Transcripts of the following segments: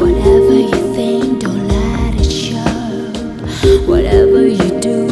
Whatever you think, don't let it show. Whatever you do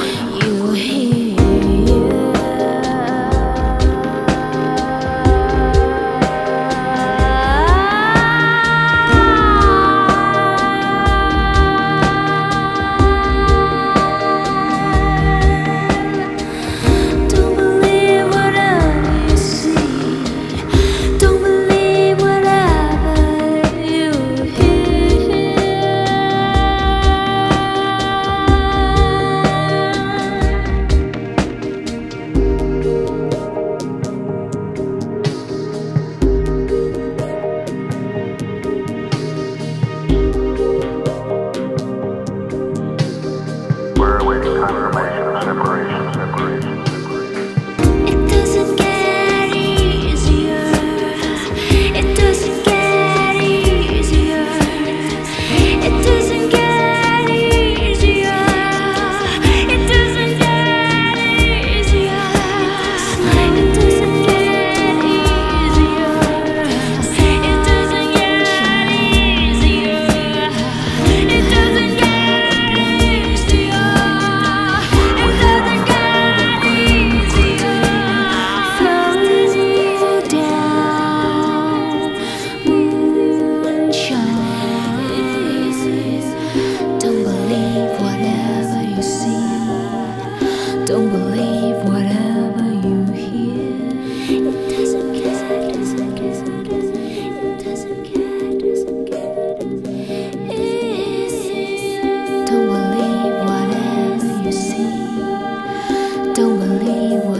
don't believe